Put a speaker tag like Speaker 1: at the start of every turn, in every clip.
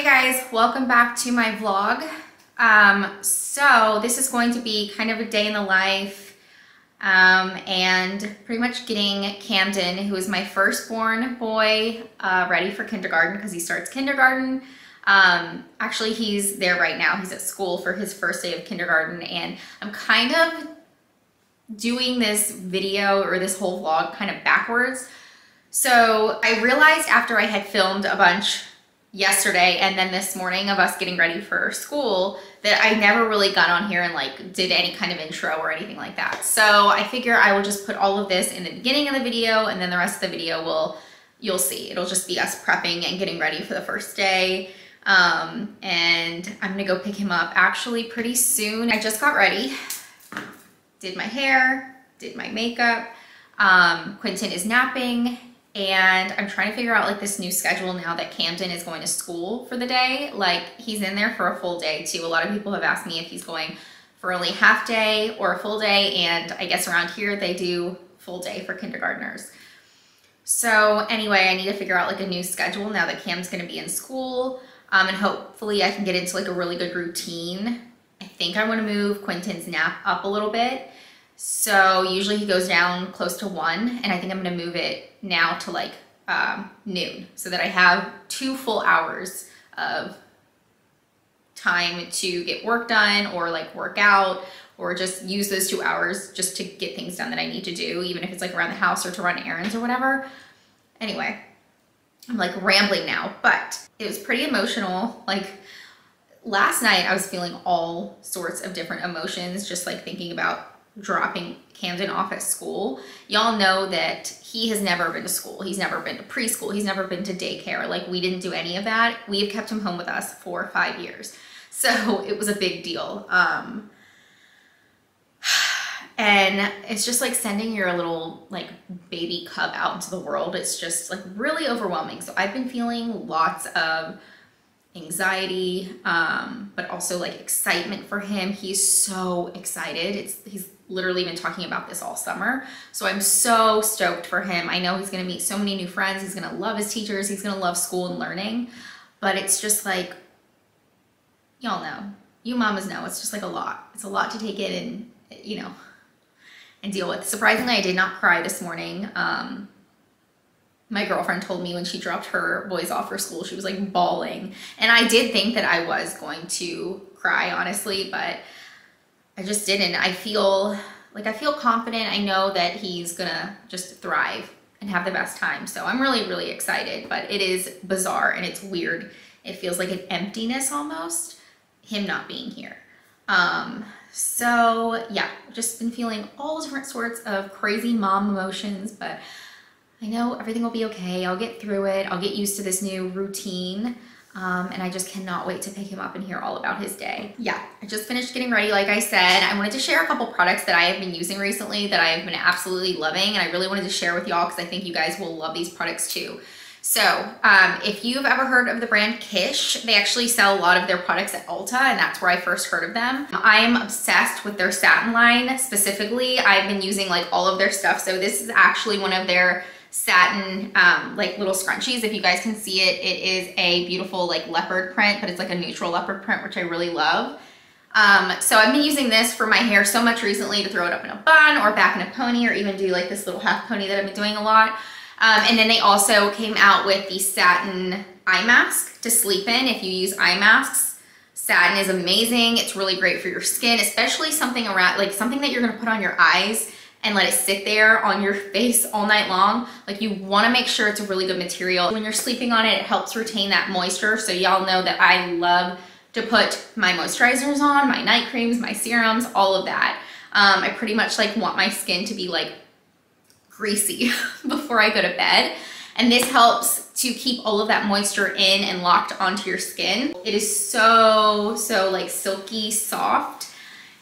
Speaker 1: Hey guys, welcome back to my vlog. Um, so this is going to be kind of a day in the life um, and pretty much getting Camden, who is my firstborn boy, uh, ready for kindergarten because he starts kindergarten. Um, actually, he's there right now. He's at school for his first day of kindergarten and I'm kind of doing this video or this whole vlog kind of backwards. So I realized after I had filmed a bunch yesterday and then this morning of us getting ready for school that I never really got on here and like did any kind of intro or anything like that. So I figure I will just put all of this in the beginning of the video and then the rest of the video will, you'll see. It'll just be us prepping and getting ready for the first day. Um, and I'm gonna go pick him up actually pretty soon. I just got ready, did my hair, did my makeup. Um, Quentin is napping and I'm trying to figure out like this new schedule now that Camden is going to school for the day. Like he's in there for a full day too. A lot of people have asked me if he's going for only half day or a full day and I guess around here they do full day for kindergartners. So anyway, I need to figure out like a new schedule now that Cam's gonna be in school um, and hopefully I can get into like a really good routine. I think I wanna move Quentin's nap up a little bit so usually he goes down close to one and I think I'm gonna move it now to like um, noon so that I have two full hours of time to get work done or like work out or just use those two hours just to get things done that I need to do, even if it's like around the house or to run errands or whatever. Anyway, I'm like rambling now, but it was pretty emotional. Like last night I was feeling all sorts of different emotions, just like thinking about dropping Camden off at school, y'all know that he has never been to school. He's never been to preschool. He's never been to daycare. Like we didn't do any of that. We have kept him home with us for five years. So it was a big deal. Um, and it's just like sending your little like baby cub out into the world. It's just like really overwhelming. So I've been feeling lots of anxiety, um, but also like excitement for him. He's so excited. It's he's literally been talking about this all summer. So I'm so stoked for him. I know he's gonna meet so many new friends. He's gonna love his teachers. He's gonna love school and learning. But it's just like, y'all know, you mamas know, it's just like a lot. It's a lot to take in and, you know, and deal with. Surprisingly, I did not cry this morning. Um, my girlfriend told me when she dropped her boys off for school, she was like bawling. And I did think that I was going to cry, honestly, but I just didn't. I feel like I feel confident. I know that he's gonna just thrive and have the best time. So I'm really, really excited, but it is bizarre and it's weird. It feels like an emptiness almost, him not being here. Um, so yeah, just been feeling all different sorts of crazy mom emotions, but I know everything will be okay. I'll get through it. I'll get used to this new routine. Um, and I just cannot wait to pick him up and hear all about his day. Yeah, I just finished getting ready, like I said. I wanted to share a couple products that I have been using recently that I've been absolutely loving, and I really wanted to share with y'all because I think you guys will love these products too. So, um, if you've ever heard of the brand Kitsch, they actually sell a lot of their products at Ulta, and that's where I first heard of them. I am obsessed with their satin line specifically. I've been using like all of their stuff, so this is actually one of their satin um, like little scrunchies. If you guys can see it, it is a beautiful like leopard print, but it's like a neutral leopard print, which I really love. Um, so I've been using this for my hair so much recently to throw it up in a bun or back in a pony or even do like this little half pony that I've been doing a lot. Um, and then they also came out with the satin eye mask to sleep in if you use eye masks. Satin is amazing. It's really great for your skin, especially something around like something that you're gonna put on your eyes and let it sit there on your face all night long. Like you wanna make sure it's a really good material. When you're sleeping on it, it helps retain that moisture. So y'all know that I love to put my moisturizers on, my night creams, my serums, all of that. Um, I pretty much like want my skin to be like greasy before I go to bed. And this helps to keep all of that moisture in and locked onto your skin. It is so, so like silky soft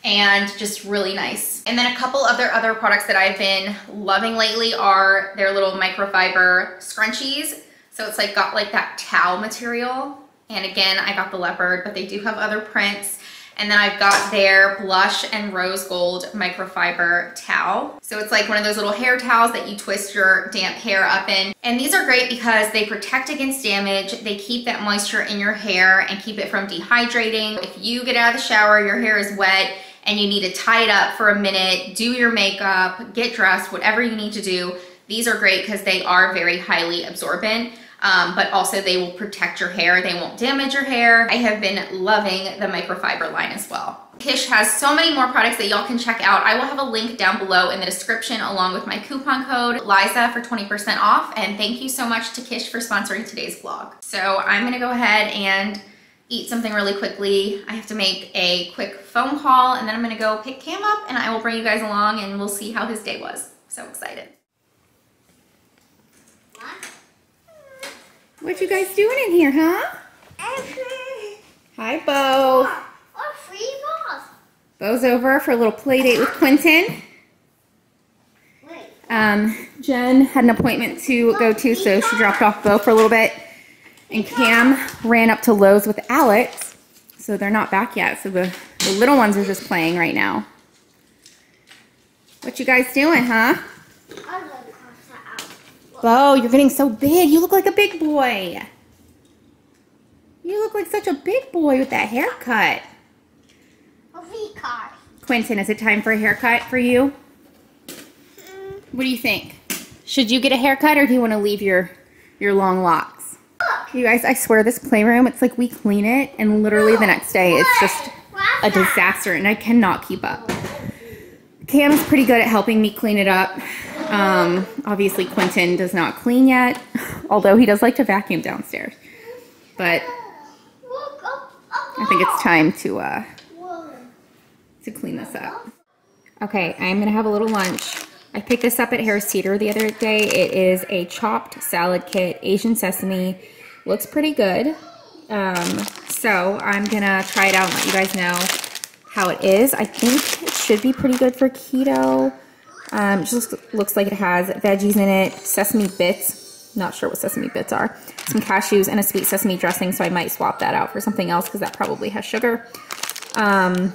Speaker 1: and just really nice. And then a couple other other products that I've been loving lately are their little microfiber scrunchies. So it's like got like that towel material. And again, I got the leopard, but they do have other prints. And then I've got their blush and rose gold microfiber towel. So it's like one of those little hair towels that you twist your damp hair up in. And these are great because they protect against damage. They keep that moisture in your hair and keep it from dehydrating. If you get out of the shower, your hair is wet, and you need to tie it up for a minute, do your makeup, get dressed, whatever you need to do, these are great because they are very highly absorbent um, but also they will protect your hair. They won't damage your hair. I have been loving the microfiber line as well. Kitsch has so many more products that y'all can check out. I will have a link down below in the description along with my coupon code LIZA for 20% off. And thank you so much to Kitsch for sponsoring today's vlog. So I'm gonna go ahead and eat something really quickly. I have to make a quick phone call and then I'm gonna go pick Cam up and I will bring you guys along and we'll see how his day was. So excited. What you guys doing in here, huh? Hi, Bo. Bo's over for a little play date with Quentin. Um, Jen had an appointment to go to, so she dropped off Bo for a little bit. And Cam ran up to Lowe's with Alex, so they're not back yet. So the, the little ones are just playing right now. What you guys doing, huh? I love Alex. Bo, you're getting so big. You look like a big boy. You look like such a big boy with that haircut.
Speaker 2: A V-car.
Speaker 1: Quentin, is it time for a haircut for you? Mm. What do you think? Should you get a haircut or do you want to leave your, your long locks? You guys, I swear this playroom, it's like we clean it and literally the next day it's just a disaster and I cannot keep up. Cam's pretty good at helping me clean it up. Um, obviously, Quentin does not clean yet, although he does like to vacuum downstairs. But I think it's time to uh, to clean this up. Okay, I'm gonna have a little lunch. I picked this up at Harris Teeter the other day. It is a chopped salad kit, Asian sesame. Looks pretty good. Um, so I'm gonna try it out and let you guys know how it is. I think it should be pretty good for keto. Um, just looks like it has veggies in it, sesame bits. Not sure what sesame bits are. Some cashews and a sweet sesame dressing, so I might swap that out for something else because that probably has sugar. Um,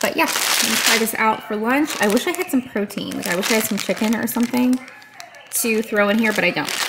Speaker 1: but yeah, I'm gonna try this out for lunch. I wish I had some protein. Like I wish I had some chicken or something to throw in here, but I don't.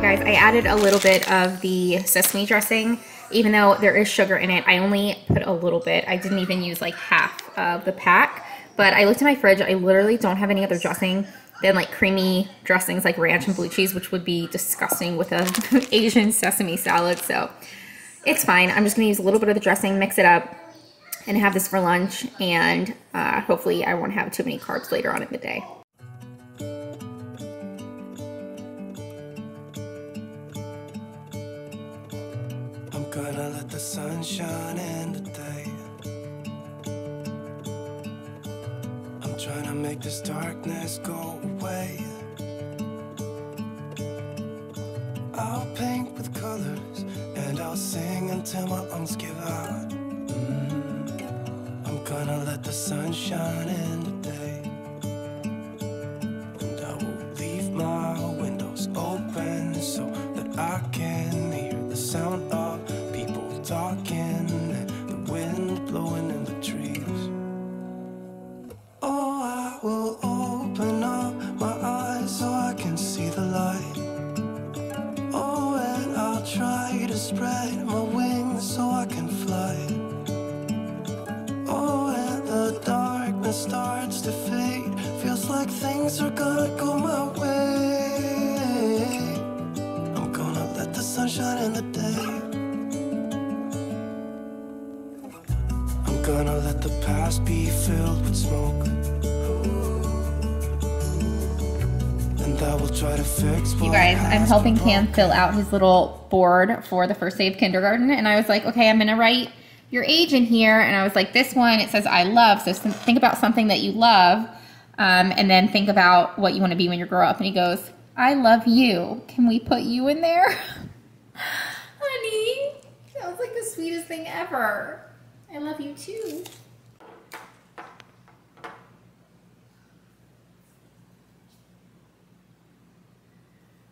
Speaker 1: Guys, I added a little bit of the sesame dressing. Even though there is sugar in it, I only put a little bit. I didn't even use like half of the pack. But I looked in my fridge, I literally don't have any other dressing than like creamy dressings like ranch and blue cheese, which would be disgusting with a Asian sesame salad. So it's fine. I'm just gonna use a little bit of the dressing, mix it up, and have this for lunch. And uh, hopefully I won't have too many carbs later on in the day. The sun shine in today. I'm trying to make this darkness go away. I'll paint with colors and I'll sing until my lungs give out. Mm -hmm. I'm gonna let the sun shine in things are gonna go my way. I'm gonna let the sunshine in the day. I'm gonna let the past be filled with smoke And I will try to fix You guys, I'm helping Cam fill out his little board for the first day of kindergarten and I was like, okay, I'm gonna write your age in here, and I was like, this one, it says I love. So think about something that you love, um, and then think about what you want to be when you grow up. And he goes, I love you. Can we put you in there? Honey, that was like the sweetest thing ever. I love you too.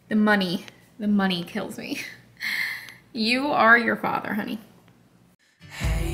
Speaker 1: The money, the money kills me. You are your father, honey.
Speaker 3: Hey,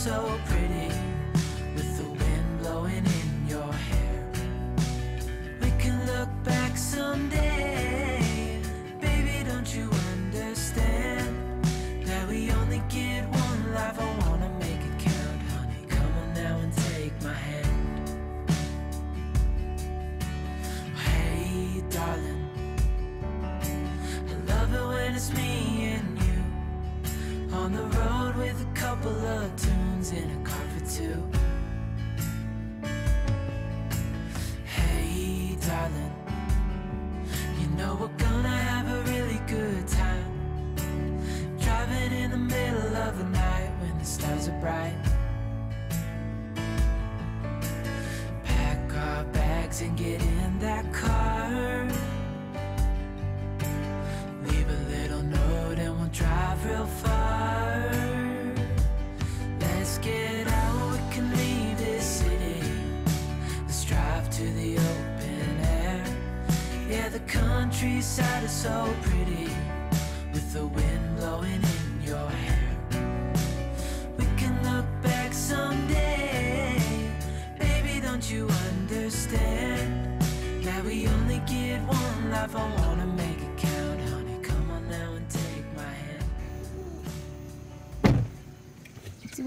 Speaker 3: so pretty and get in that car. Leave a little note and we'll drive real far. Let's get out, we can leave this city. Let's drive to the open air. Yeah, the countryside is so pretty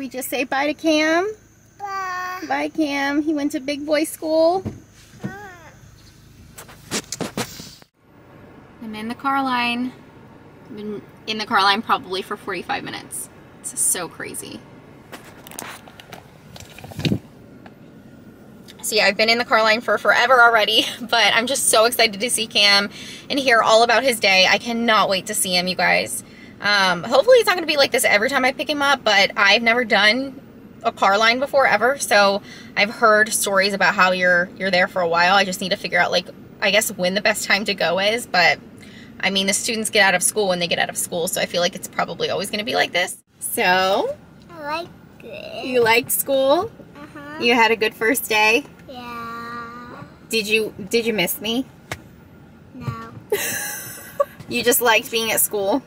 Speaker 3: we
Speaker 1: just say bye to Cam?
Speaker 2: Bye.
Speaker 1: Bye, Cam. He went to big boy school. I'm in the car line. I've been in the car line probably for 45 minutes. It's so crazy. So yeah, I've been in the car line for forever already, but I'm just so excited to see Cam and hear all about his day. I cannot wait to see him, you guys. Um, hopefully it's not going to be like this every time I pick him up, but I've never done a car line before ever, so I've heard stories about how you're you're there for a while. I just need to figure out like I guess when the best time to go is, but I mean the students get out of school when they get out of school, so I feel like it's probably always going to be like this. So,
Speaker 2: I like it.
Speaker 1: you liked school?
Speaker 2: Uh-huh.
Speaker 1: You had a good first day?
Speaker 2: Yeah.
Speaker 1: Did you did you miss me?
Speaker 2: No.
Speaker 1: You just liked being at school?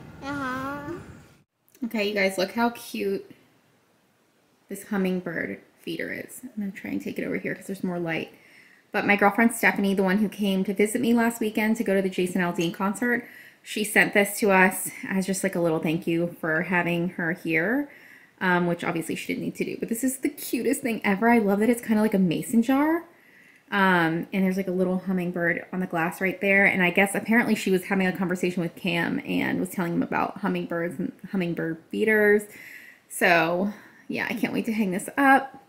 Speaker 1: Okay, you guys, look how cute this hummingbird feeder is. I'm going to try and take it over here because there's more light. But my girlfriend Stephanie, the one who came to visit me last weekend to go to the Jason Aldean concert, she sent this to us as just like a little thank you for having her here, um, which obviously she didn't need to do. But this is the cutest thing ever. I love that it's kind of like a mason jar. Um, and there's like a little hummingbird on the glass right there. And I guess apparently she was having a conversation with Cam and was telling him about hummingbirds and hummingbird feeders. So yeah, I can't wait to hang this up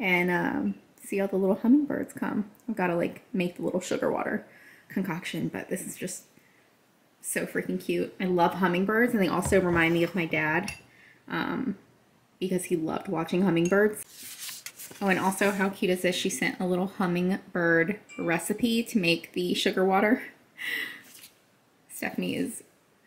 Speaker 1: and um, see all the little hummingbirds come. I've got to like make the little sugar water concoction, but this is just so freaking cute. I love hummingbirds and they also remind me of my dad um, because he loved watching hummingbirds. Oh, and also how cute is this? She sent a little hummingbird recipe to make the sugar water. Stephanie is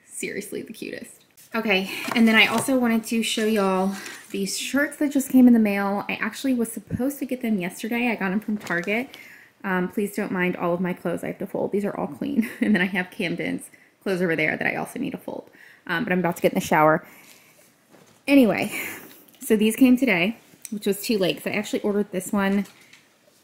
Speaker 1: seriously the cutest. Okay, and then I also wanted to show y'all these shirts that just came in the mail. I actually was supposed to get them yesterday. I got them from Target. Um, please don't mind all of my clothes I have to fold. These are all clean. and then I have Camden's clothes over there that I also need to fold. Um, but I'm about to get in the shower. Anyway, so these came today, which was too late because I actually ordered this one.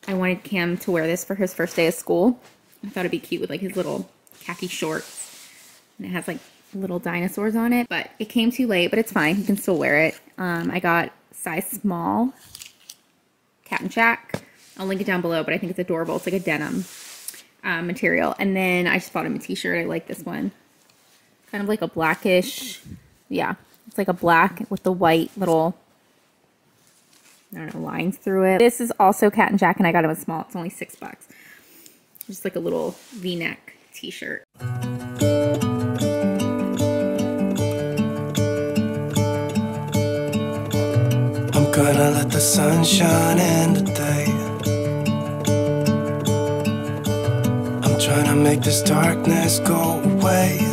Speaker 1: I wanted Cam to wear this for his first day of school. I thought it'd be cute with like his little khaki shorts. And it has like little dinosaurs on it, but it came too late, but it's fine. He can still wear it. Um, I got size small Cat and Jack. I'll link it down below, but I think it's adorable. It's like a denim uh, material. And then I just bought him a t-shirt. I like this one. Kind of like a blackish, yeah. It's like a black with the white little, I don't know, lines through it. This is also Cat and Jack, and I got it a small. It's only six bucks. Just like a little V-neck t-shirt.
Speaker 4: I'm gonna let the sun shine in today. I'm trying to make this darkness go away.